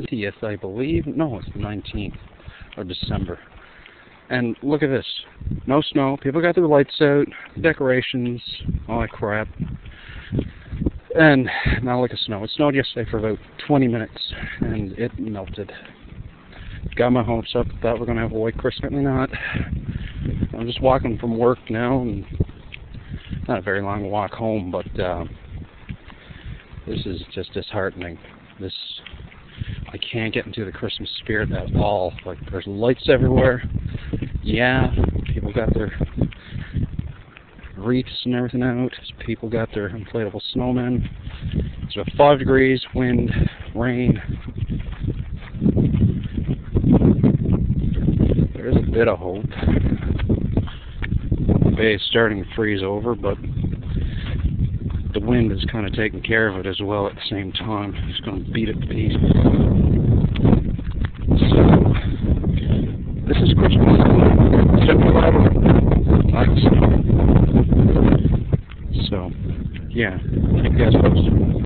20th, I believe. No, it's the 19th of December. And look at this. No snow. People got their lights out, decorations, all that crap. And now look at snow. It snowed yesterday for about 20 minutes, and it melted. Got my hopes up that we're going to have a white Christmas. Not. I'm just walking from work now, and not a very long walk home, but uh, this is just disheartening. This I can't get into the Christmas spirit at all. Like there's lights everywhere. Yeah, people got their wreaths and everything out. People got their inflatable snowmen. It's about five degrees, wind, rain. There is a bit of hope. The bay is starting to freeze over, but the wind is kind of taking care of it as well at the same time. It's going to beat it to pieces. So, this is Christmas. Except So, yeah, you guys posted.